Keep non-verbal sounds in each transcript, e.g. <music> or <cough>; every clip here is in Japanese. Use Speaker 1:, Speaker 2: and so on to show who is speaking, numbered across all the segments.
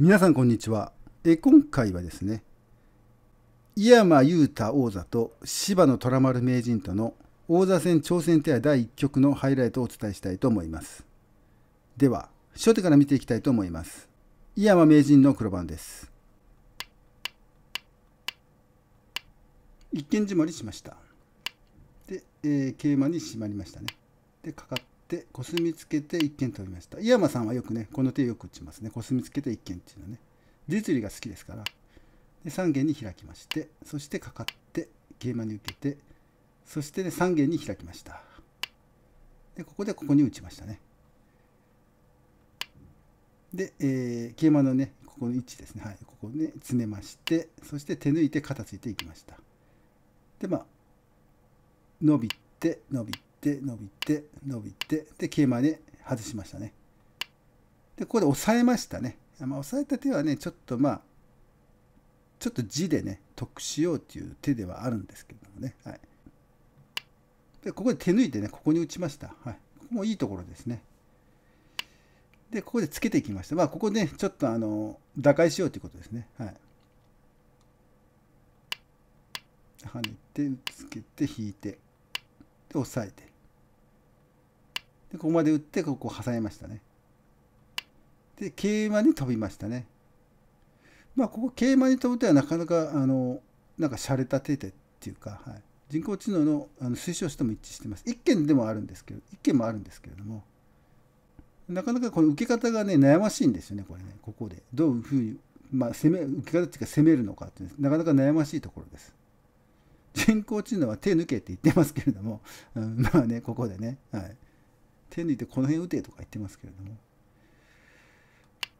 Speaker 1: 皆さんこんにちは。え今回はですね、井山裕太王座と芝野虎丸名人との王座戦挑戦手合第1局のハイライトをお伝えしたいと思います。では、初手から見ていきたいと思います。井山名人の黒番です。一見締まりしました。で、えー、桂馬に締まりましたね。で、かかってコスミつけて一見取りました。井山さんはよくね、この手よく打ちますね。コスミつけて一見っていうのはね。実利が好きですから。で、3弦に開きまして、そしてかかって桂馬に受けて、そしてね、3弦に開きました。で、ここでここに打ちましたね。で、えー、桂馬のね、ここの位置ですね。はい、ここね、詰めまして、そして手抜いて肩ついていきました。で、まあ、伸びて、伸びて、伸びて、伸びて、で、桂馬で外しましたね。で、ここで押さえましたね。まあ、押さえた手はね、ちょっとまあ、ちょっと字でね、得しようという手ではあるんですけどもね。はい。で、ここで手抜いてね、ここに打ちました。はい。ここもいいところですね。で、ここでつけていきました。まあ、ここ、ね、ちょっとあの、打開しようということですね。はい。跳ねてつけて引いてで押さえてでここまで打ってここを挟みましたね。で桂馬に飛びましたね。まあここ桂馬に飛ぶ手はなかなかあのなんか洒落た手でっていうか、はい、人工知能のあの推奨しても一致してます。一件でもあるんですけど一件もあるんですけれども。なかなかこの受け方がね悩ましいんですよねこれね。ここで。どういうふうにまあ、攻め受け方っていうか攻めるのかってなかなか悩ましいところです。人工知能は手抜けって言ってますけれども、うん、まあね、ここでね、はい、手抜いてこの辺打てとか言ってますけれども、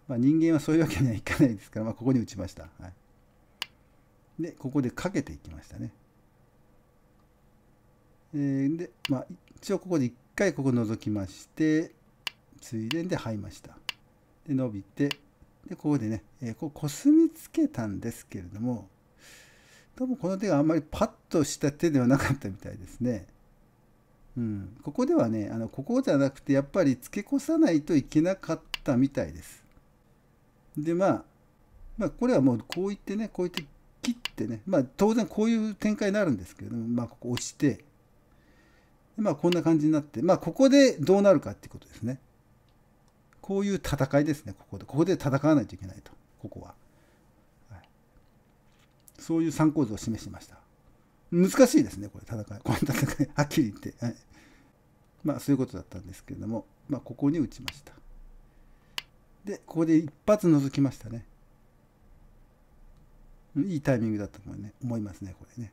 Speaker 1: まあ、人間はそういうわけにはいかないですから、まあ、ここに打ちました。はい、で、ここでかけていきましたね。えー、で、まあ、一応ここで一回ここ覗きまして、ついでんで這いました。で、伸びて、で、ここでね、えー、こうコスミつけたんですけれども、多分この手があんまりパッとした手ではなかったみたいですね。ここではねあのここじゃなくてやっぱり付け越さないといけなかったみたいです。でまあまあこれはもうこう言ってねこう言って切ってねまあ当然こういう展開になるんですけれどもまあここ押してまあこんな感じになってまあここでどうなるかっていうことですね。こういう戦いですねここでここで戦わないといけないとここは。そういう参考図を示しました。難しいですね、これ、戦い。この戦い、はっきり言って。はい、まあ、そういうことだったんですけれども、まあ、ここに打ちました。で、ここで一発覗きましたね。いいタイミングだったと思いますね、これね。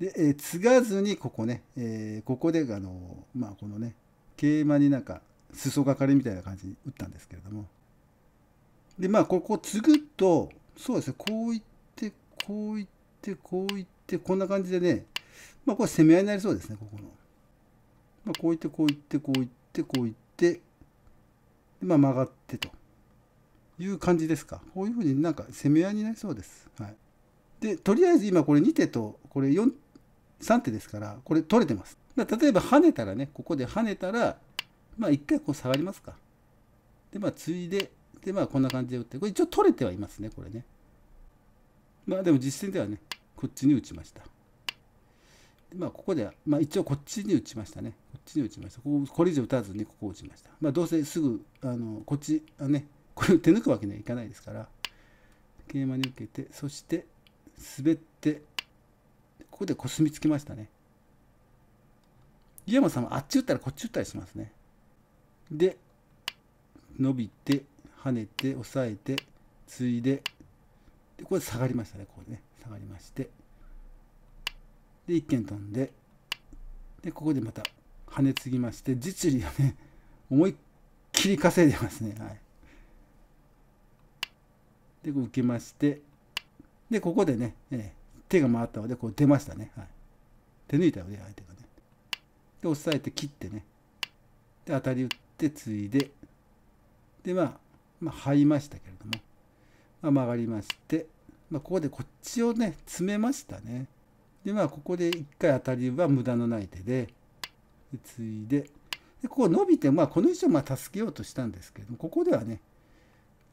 Speaker 1: で、えー、継がずにここね、えー、ここで、あのまあ、このね、桂馬になんか、裾がかりみたいな感じに打ったんですけれども。で、まあ、ここ継ぐと、そうですね、こういってこういってこういってこんな感じでねまあこれ攻め合いになりそうですねここの。まあ、こういってこういってこういってこういってまあ曲がってという感じですかこういうふうになんか攻め合いになりそうです。はい、でとりあえず今これ2手とこれ4 3手ですからこれ取れてます。例えば跳ねたらねここで跳ねたらまあ一回こう下がりますか。でまあついででまあこんな感じで打ってこれ一応取れてはいますねこれね。まあでも実戦ではねこっちに打ちましたまあここで、まあ、一応こっちに打ちましたね。こっちに打ちました。こここれ以上打たずにここを打ちました。まあどうせすぐあのこっちあねこれ手抜くわけにはいかないですから。桂馬に受けてそして滑ってここでコスミつけましたね。井山さんはあっち打ったらこっち打ったりしますね。で伸びて跳ねて押さえてついででこれ下がりましたね。ここでね下がりまして。で一軒飛んででここでまた跳ね継ぎまして実利をね思いっきり稼いでますね。はい。でこう受けましてでここでね、えー、手が回ったのでこう出ましたね、はい、手抜いたよね相手がね。で押さえて切ってね。で当たり打って継いで。でまあまあ這いましたけれども。まあ、曲がりまして、まあ、ここでこっちをね詰めましたね。でまあここで1回当たりは無駄のない手ででついででここ伸びて、まあ、この石をまあ助けようとしたんですけれどもここではね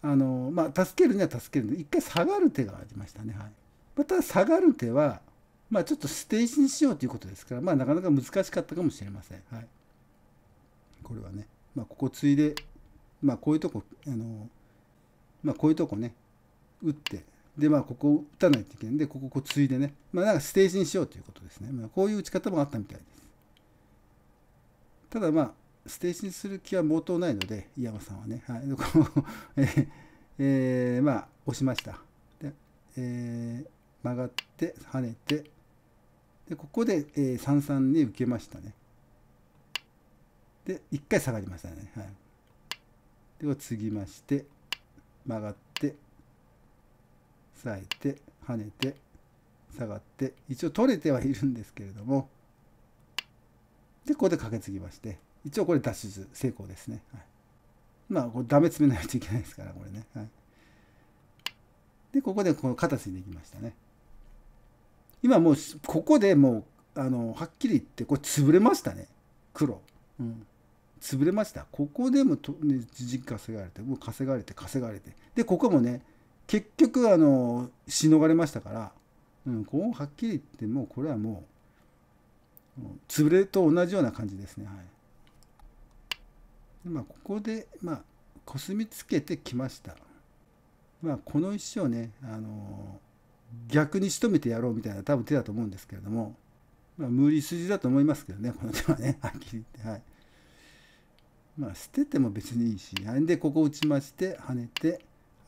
Speaker 1: あのまあ助けるには助けるんで一回下がる手がありましたねはい。また下がる手はまあちょっと捨て石にしようということですからまあなかなか難しかったかもしれませんはい。これはねまあここついでまあこういうとこあのまあこういうとこね打ってでまあここ打たないといけない。んでこここうついでね。まあなんか捨て石にしようということですね、まあ、こういう打ち方もあったみたいです。ただまあ捨て石にする気は毛頭ないので井山さんはね、はい、<laughs> ええー、まあ押しました。で、えー、曲がって跳ねてでここで、えー、三々に受けましたね。で一回下がりましたね。はい。でこ継ぎまして曲がってさえて跳ねて下がって一応取れてはいるんですけれどもでここでかけ継ぎまして一応これ脱出成功ですね、はい、まあこれダメ詰めないといけないですからこれね、はい、でここでこの形にできましたね。今もうここでもうあのはっきり言ってこれ潰れましたね。黒、うん、潰れました。ここでもと、ね、自陣稼がれてもう稼がれて稼がれて。でここもね結局あのしのがれましたから、うん、こうはっきり言ってもうこれはもう潰れと同じような感じですね。はい、まあ、ここで、まあ、コスミつけてきました。まあ、この石をね、あの逆に仕留めてやろうみたいな多分手だと思うんですけれども、まあ、無理筋だと思いますけどね、この手はね、<laughs> はっきり言って。はい。まあ、捨てても別にいいし、で、ここ打ちまして、跳ねて、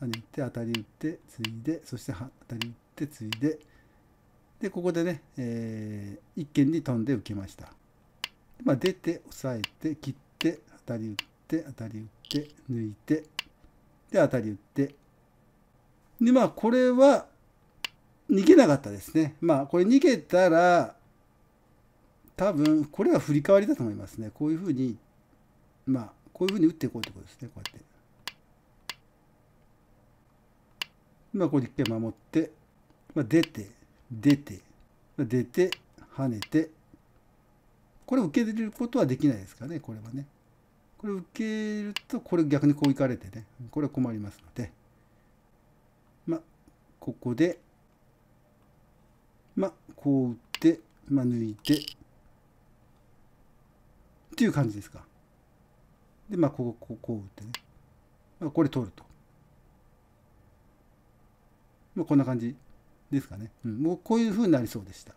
Speaker 1: 跳ねて当たり打ってついでそして当たり打ってついで。でここでね、えー、一間に飛んで受けました、まあ、出て押さえて切って当たり打って当たり打って抜いてで当たり打って。でまあこれは逃げなかったですね。まあこれ逃げたら多分これは振り替わりだと思いますね。こういうふうにまあこういうふうに打っていこうということですねこうやって。まあ、これ一回守って、まあ、出て、出て、まあ、出て、跳ねて、これ受け入れることはできないですかね、これはね。これ受けると、これ逆にこういかれてね、これは困りますので、まあ、ここで、まあ、こう打って、まあ、抜いて、っていう感じですか。で、まあ、ここ、ここう打ってね、まあ、これ取ると。まあ、こんな感じですかね、うん、もうこういうふうになりそうでした。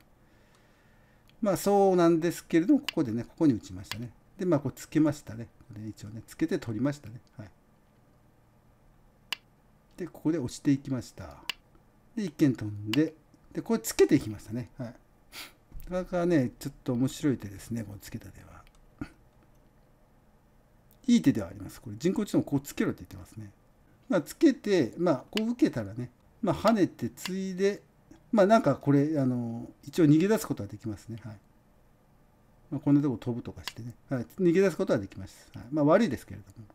Speaker 1: まあそうなんですけれどもここでねここに打ちましたね。でまあこうつけましたね。これ一応ねつけて取りましたね。はい。でここで押していきました。で一見飛んででこれつけていきましたね。はい。なかなかねちょっと面白い手ですねこのつけた手は。いい手ではあります。これ人工知能こうつけろって言ってますね。まあつけてまあこう受けたらねまあ、跳ねてついで、まあなんかこれ、あの、一応逃げ出すことはできますね。はい。まあ、こんなとこ飛ぶとかしてね、はい、逃げ出すことはできます。はい、まあ悪いですけれども。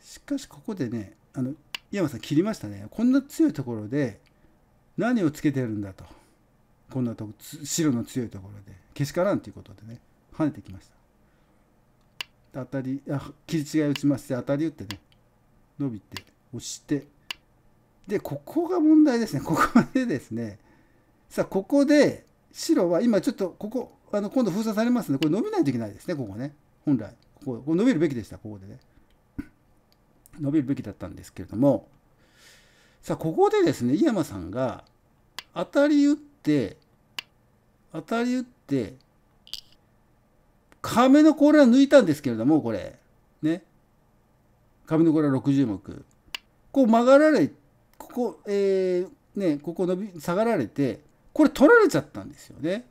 Speaker 1: しかしここでね、あの、井山さん切りましたね。こんな強いところで何をつけてるんだと。こんなとこ、白の強いところで。けしからんということでね、跳ねてきました。当たり、あ切り違い打ちまして、当たり打ってね、伸びて、押して、で、ここが問題ですね。ここでですね、さあ、ここで白は今ちょっとここ、あの今度封鎖されますので、これ伸びないといけないですね、ここね。本来。こここ伸びるべきでした、ここでね。伸びるべきだったんですけれども、さあ、ここでですね、井山さんが当たり打って、当たり打って、亀の甲羅抜いたんですけれども、これ。ね。亀の甲羅60目。こう曲がられてここ、えー、ね、ここ伸び下がられて、これ取られちゃったんですよね。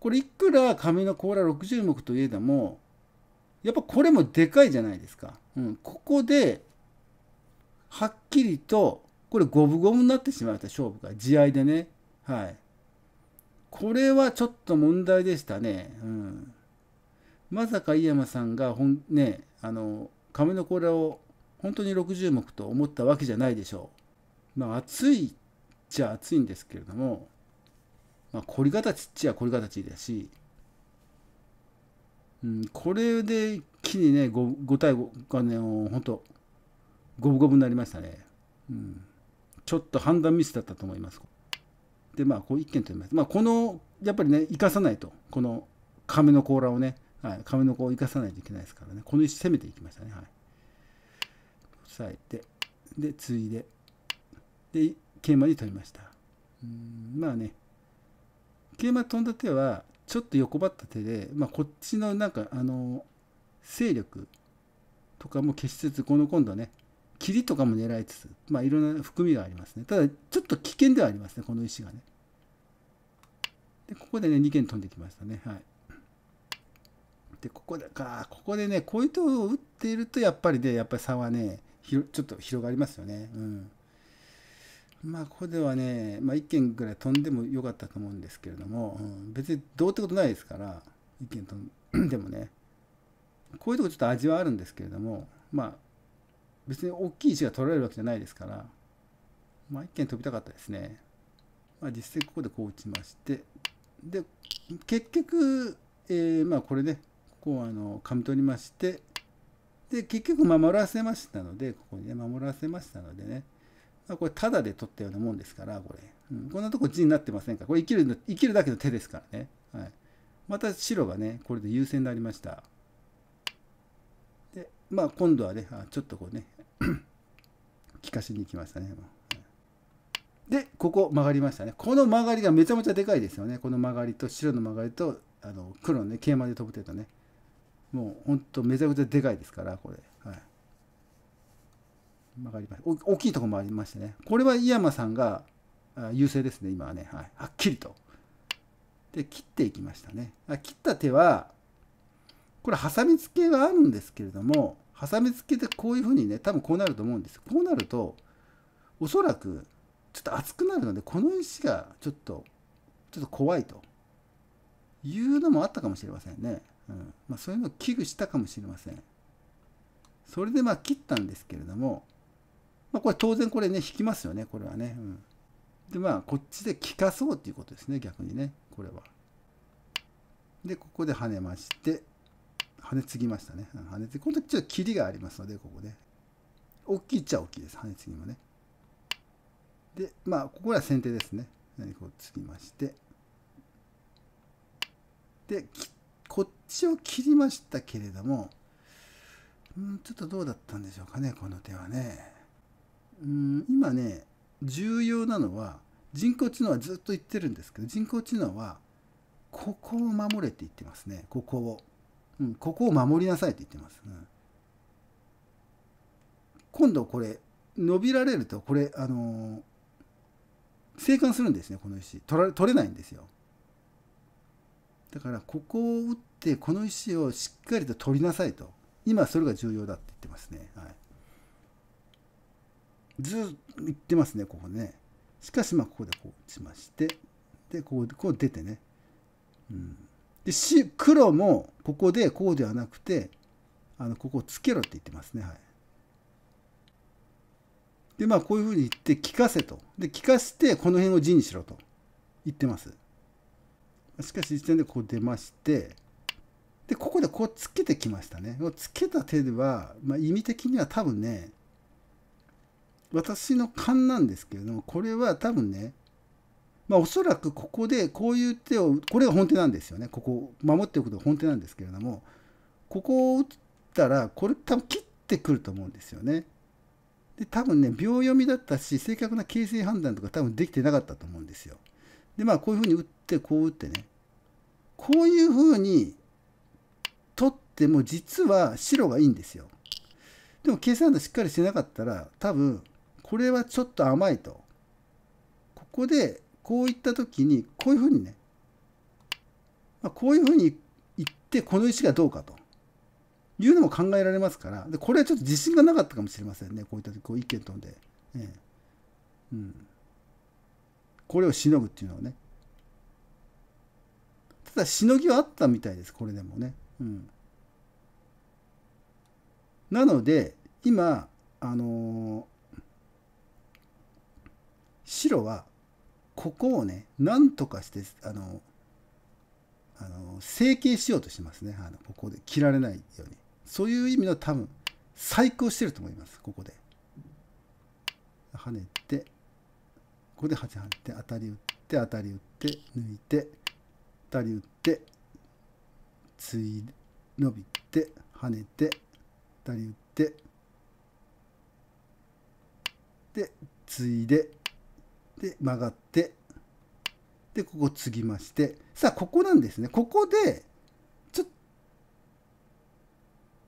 Speaker 1: これいくら紙の甲羅60目といえども、やっぱこれもでかいじゃないですか。うん、ここで、はっきりと、これ五分五分になってしまった勝負が、地合いでね。はい。これはちょっと問題でしたね。うん。まさか井山さんがほん、ね、あの、亀の甲羅を本当に60目と思ったわけじゃないでしょう。まあ暑いっちゃ暑いんですけれども、まあ、凝り形っちゃ凝り形だし、うん、これで一気にね 5, 5対5がね本当五分五分になりましたね、うん、ちょっと判断ミスだったと思います。でまあこう一件と言います。まあこのやっぱりね生かさないとこの亀の甲羅をね、はい、亀の甲を生かさないといけないですからね。この石攻めていきましたね。はい。押さえてで継いで。で桂馬に取りました。うんまあね。桂馬飛んだ手はちょっと横ばった手で、まあ、こっちのなんかあの勢力とかも消しつつこの今度はね霧とかも狙いつつまあいろんな含みがありますね。ただちょっと危険ではありますねこの石がね。でここでね2件飛んできましたね。はい。でここでかここでねこういう手を打っているとやっぱりねやっぱり差はねひろちょっと広がりますよね。うん。まあここではね、まあ、1件ぐらい飛んでもよかったと思うんですけれども、うん、別にどうってことないですから1件飛んでもね。こういうとこちょっと味はあるんですけれどもまあ別に大きい石が取られるわけじゃないですからまあ1件飛びたかったですね、まあ、実際ここでこう打ちましてで結局、えー、まあこれねここをあの噛み取りましてで結局守らせましたのでここにね守らせましたのでねこれタダで取ったようなもんですからこれ、うん、こんなとこ地になってませんから。これ生きるの生きるだけの手ですからね、はい、また白がねこれで優勢になりました。でまあ今度はねあちょっとこうね <clears throat> 利かしに行きましたね。でここ曲がりましたね。この曲がりがめちゃめちゃでかいですよね。この曲がりと白の曲がりとあの黒のね桂馬で飛ぶ手とね。もうほんとめちゃくちゃでかいですからこれ。曲がりました。大きいとこもありましてね。これは井山さんが優勢ですね。今はね、はい、はっきりと。で切っていきましたね。切った手はこれハサミ付けがあるんですけれどもハサミ付けでこういうふうにね多分こうなると思うんです。こうなるとおそらくちょっと熱くなるのでこの石がちょっとちょっと怖いと。いうのもあったかもしれませんね、うん。まあ、そういうのを危惧したかもしれません。それでまあ切ったんですけれどもまあ、これ当然これね引きますよねこれはね、うん、でまあこっちで利かそうっていうことですね逆にねこれは。でここで跳ねまして跳ね継ぎましたね、跳ね継ぎこの時ちょっと切りがありますのでここね大きいっちゃ大きいです跳ね継ぎもね。でまあここは先手ですね。こう継ぎまして。でこっちを切りましたけれどもうんちょっとどうだったんでしょうかねこの手はね。うん今ね重要なのは人工知能はずっと言ってるんですけど人工知能はここを守れって言ってますね。ここを、うん、ここを守りなさいって言ってます、うん、今度これ伸びられるとこれあのー、生還するんですねこの石。取ら取れないんですよ。だからここを打ってこの石をしっかりと取りなさいと。今それが重要だって言ってますね。はい。ずっと言ってますねここね。しかしまあここでこう打ちましてでこうこう出てね、うん、でし黒もここでこうではなくてあのここをつけろって言ってますねはい。でまあこういうふうに言って聞かせと。で聞かせてこの辺を字にしろと言ってます。しかし時点でこう出ましてでここでこうつけてきましたね。つけた手では、まあ、意味的には多分ね私の勘なんですけれどもこれは多分ねまあおそらくここでこういう手をこれが本手なんですよねここ守っておくのが本手なんですけれどもここを打ったらこれ多分切ってくると思うんですよね。で多分ね秒読みだったし正確な形勢判断とか多分できてなかったと思うんですよ。でまあこういうふうに打ってこう打ってねこういうふうに取っても実は白がいいんですよ。でも計算度しっかりしてなかったら多分これはちょっと甘いと。ここでこういった時にこういうふうにね、まあ、こういうふうに言ってこの石がどうかと。いうのも考えられますから。でこれはちょっと自信がなかったかもしれませんね。こういった時こう一見飛んで、ええ。うん、これをしのぐっていうのはね。ただしのぎはあったみたいです。これでもね、うん、なので今あの白はここをね何とかしてあのあの整形しようとしてますね。あのここで切られないように。そういう意味の多分細工をしてると思います。ここで。跳ねてここで8跳ねて当たり打って当たり打って抜いて当たり打ってつい伸びて跳ねて当たり打ってでついでで曲がってでここ継ぎましてさあここなんですね。ここでちょっと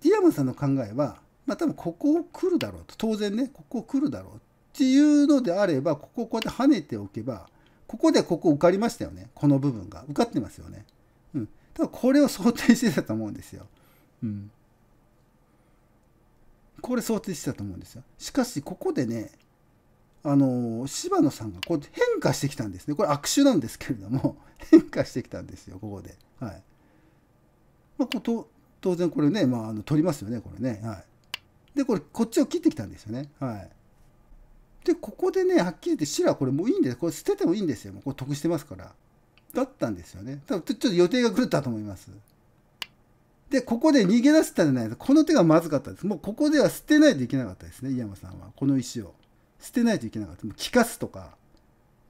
Speaker 1: ディアマさんの考えはまあ多分ここを来るだろうと。当然ねここを来るだろうっていうのであればここをこうやって跳ねておけばここでここ受かりましたよね。この部分が。受かってますよね。うん。ただこれを想定してたと思うんですよ。うん。これ想定してたと思うんですよ。しかしここでねあの柴野さんがこう変化してきたんですね。これ悪手なんですけれども <laughs> 変化してきたんですよここで。はい。まあ、こと当然これね、まあ、あの取りますよねこれね。はい。でこれこっちを切ってきたんですよね。はい。でここでねはっきり言って白はこれもういいんです。これ捨ててもいいんですよ。もうこれ得してますから。だったんですよね。多分ちょっと予定が狂ったと思います。でここで逃げ出したじゃないですか。この手がまずかったです。もうここでは捨てないといけなかったですね井山さんは。この石を。捨てないといけなかった。もう利かすとか、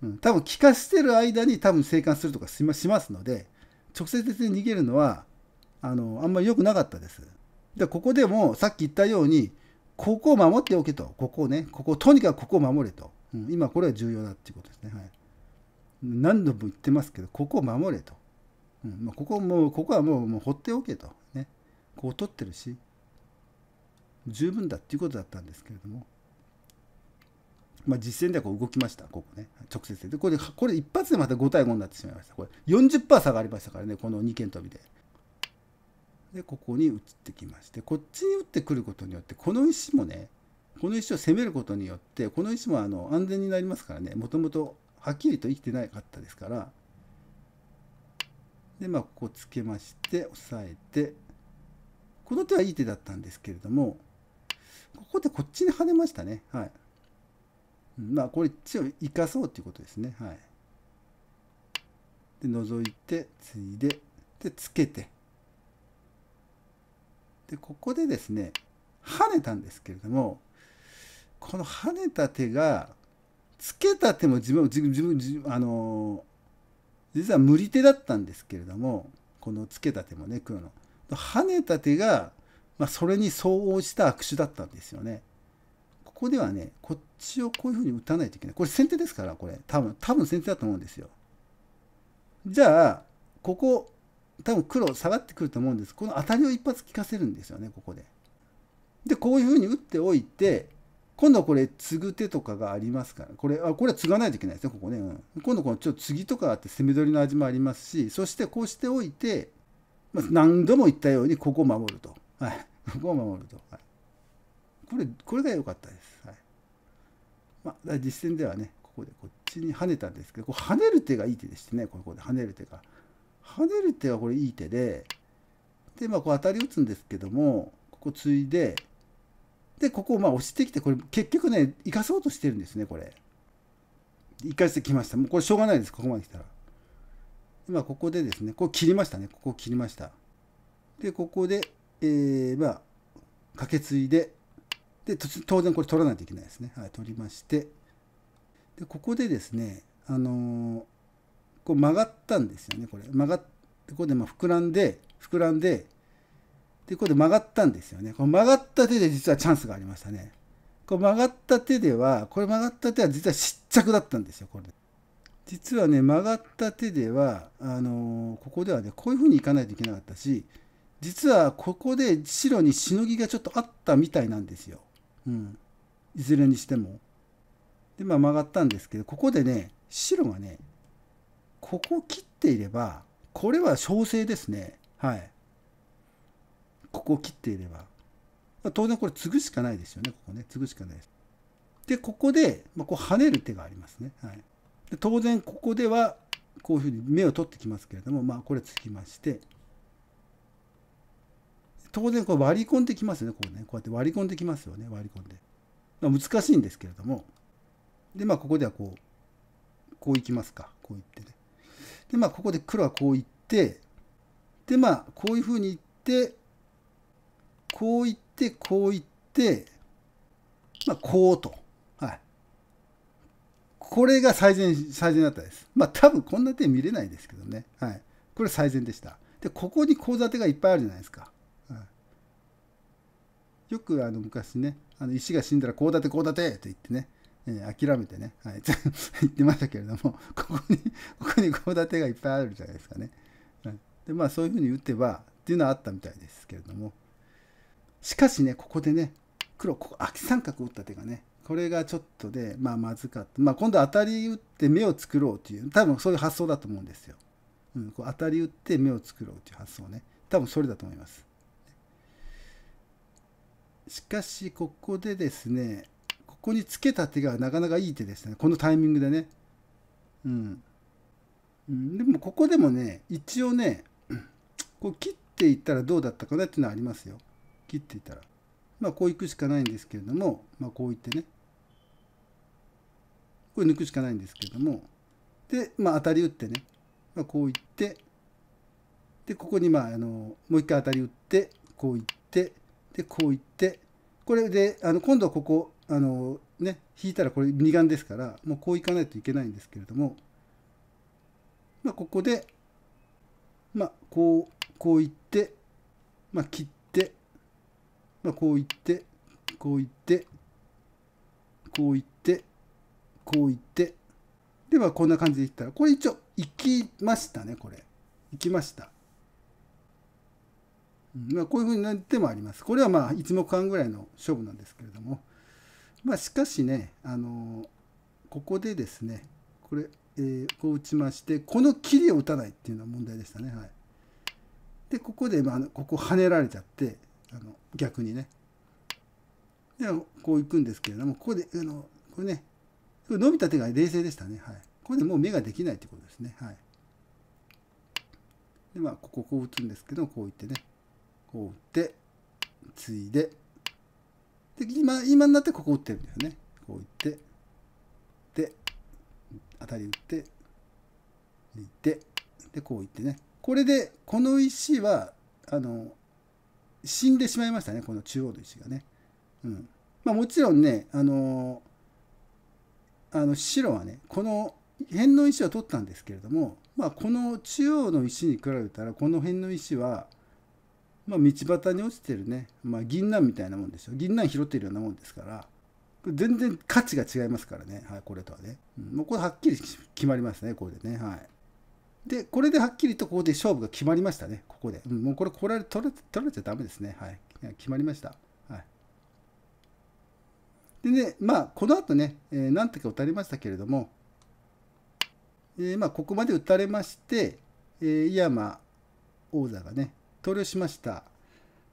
Speaker 1: うん、多分利かしてる間に多分生還するとかしますので直接的に逃げるのはあのあんまり良くなかったです。でここでもさっき言ったようにここを守っておけと。ここをねこことにかくここを守れと、うん、今これは重要だっていうことですね、はい、何度も言ってますけどここを守れと、うん。まあ、ここもうここはもうもう放っておけと。ね。こう取ってるし十分だっていうことだったんですけれども。まあ、実戦ではこう動きました、ここね、直接で。これこれ一発でまた5対5になってしまいました。これ40%差がありましたからね、この2件飛びで。で、ここに移ってきまして、こっちに打ってくることによって、この石もね、この石を攻めることによって、この石もあの安全になりますからね、もともとはっきりと生きてなかったですから、で、まあ、ここつけまして、押さえて、この手はいい手だったんですけれども、ここでこっちに跳ねましたね。はい。まあこれ一応生かそうっていうことですね。はい。で覗いてついででつけてでここでですね跳ねたんですけれどもこの跳ねた手がつけた手も自分自分自分自分あの実は無理手だったんですけれどもこのつけた手もね黒の跳ねた手が、まあ、それに相応した悪手だったんですよね。ここではね、こっちをこういうふうに打たないといけない。これ先手ですから、これ。多分、多分先手だと思うんですよ。じゃあ、ここ、多分黒下がってくると思うんです。この当たりを一発効かせるんですよね、ここで。で、こういうふうに打っておいて、今度はこれ、継ぐ手とかがありますから、これ、あこれは継がないといけないですね、ここね。うん、今度、このちょっと継ぎとかあって、攻め取りの味もありますし、そしてこうしておいて、まあ、何度も言ったように、ここを守ると。はい。<laughs> ここを守ると。はいこれこれが良かったです。はいまあ、実戦ではねここでこっちに跳ねたんですけどこう跳ねる手がいい手でしてねここで跳ねる手が。跳ねる手はこれいい手ででまあこう当たり打つんですけどもここついででここをまあ押してきてこれ結局ね生かそうとしてるんですねこれ。生かしてきました。もうこれしょうがないですここまで来たら。今ここでですねこう切りましたねここを切りました。でここで、えー、まあかけ継いでで当然これ取らないといけないですね。はい、取りまして。でここでですね、あのー、こう曲がったんですよねこれ。曲がってここでま膨らんで膨らんででここで曲がったんですよね。この曲がった手で実はチャンスがありましたね。こう曲がった手ではこれ曲がった手は実は失着だったんですよこれ。実はね曲がった手ではあのー、ここではねこういうふうにいかないといけなかったし実はここで白にしのぎがちょっとあったみたいなんですよ。うん、いずれにしても。で、まあ曲がったんですけど、ここでね、白がね、ここ切っていれば、これは小生ですね。はい。ここ切っていれば。まあ、当然これ継ぐしかないですよね、ここね。継ぐしかないです。で、ここで、まあ、こう跳ねる手がありますね。はい。で当然、ここでは、こういうふうに目を取ってきますけれども、まあ、これつきまして、当然これ割り込んできますよね、こうね。こうやって割り込んできますよね、割り込んで。まあ、難しいんですけれども。で、まあ、ここではこう、こういきますか。こういってね。で、まあ、ここで黒はこういって、で、まあ、こういうふうにいって、こういって、こういって、まあ、こうと。はい。これが最善最善だったです。まあ多分こんな手見れないですけどね。はい。これ最善でした。で、ここにコウ立てがいっぱいあるじゃないですか。よくあの昔ね、あの石が死んだらコウ立てコウ立てって言ってね、えー、諦めてね、はい、<laughs> 言ってましたけれども、ここに、ここにコウ立てがいっぱいあるじゃないですかね。はい、で、まあそういうふうに打てばっていうのはあったみたいですけれども、しかしね、ここでね、黒、ここ、秋三角打った手がね、これがちょっとで、まあ、まずかった。まあ、今度当たり打って目を作ろうという、多分そういう発想だと思うんですよ。うん、こう当たり打って目を作ろうという発想ね。多分それだと思います。しかし、ここでですね、ここにつけた手がなかなかいい手でしたね。このタイミングでね。うん。うん、でも、ここでもね、一応ね、こう切っていったらどうだったかなっていうのはありますよ。切っていたら。まあ、こういくしかないんですけれども、まあ、こういってね。これ抜くしかないんですけれども、で、まあ、当たり打ってね、まあ、こういって、で、ここに、まあ、あの、もう一回当たり打って、こういって、で、こういって、これで、あの、今度はここ、あの、ね、引いたらこれ二眼ですから、もうこういかないといけないんですけれども、まあ、ここで、まあ、こう、こういって、まあ、切って、まあ、こういって、こういって、こういって、こういって、ではこんな感じでいったら、これ一応行きましたね、これ。行きました。まあ、こういうふうになってもあります。これはまあ1目間ぐらいの勝負なんですけれども、まあ、しかしね、あのここでですね、これ、えー、こう打ちまして、この切りを打たないっていうのは問題でしたね。はい、で、ここで、まあ、ここ跳ねられちゃって、あの逆にね。で、こういくんですけれども、ここで、あのこれね、伸びた手が冷静でしたね。はい。これでもう目ができないということですね。はい。で、まあ、こここう打つんですけど、こういってね、こう打って、ついで、で、今、今になってここ打ってるんだよね。こういって、で、当たり打って、抜いて、で、こういってね。これで、この石は、あの、死んでしまいましたね。この中央の石がね。うん。まあもちろんね、あのあの白はねこの辺の石を取ったんですけれども、まあ、この中央の石に比べたらこの辺の石は、まあ、道端に落ちてるね、まあ、銀杏みたいなもんですよ銀杏拾ってるようなもんですから。全然価値が違いますからね、はい、これとはね、うん、もうこれはっきり決まりますね。これでね。はい。でこれではっきりとここで勝負が決まりましたね。ここで、うん、もうこれ取られ取られちゃダメですね。はい。決まりました。はい。でね、まあ、この後ね、えー、何手か打たれましたけれども、えー、まあ、ここまで打たれまして、えー、井山王座がね、投了しました。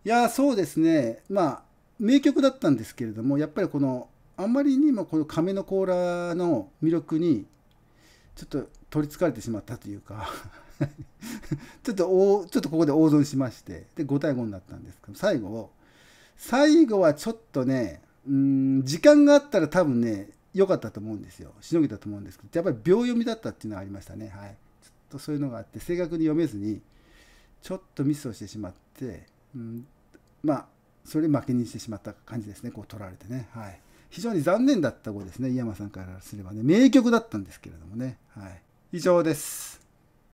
Speaker 1: いやそうですね、まあ、名曲だったんですけれども、やっぱりこの、あまりにもこの亀の甲羅の魅力に、ちょっと取りつかれてしまったというか <laughs> ちょっと、ちょっとここで大損しまして、で、5対5になったんですけど、最後、最後はちょっとね、うん時間があったら多分ね良かったと思うんですよ。しのげたと思うんですけどやっぱり秒読みだったっていうのがありましたね。はい。ちょっとそういうのがあって正確に読めずにちょっとミスをしてしまって、うん、まあそれ負けにしてしまった感じですね。こう取られてね。はい。非常に残念だった子ですね。井山さんからすればね。名曲だったんですけれどもね。はい。以上です。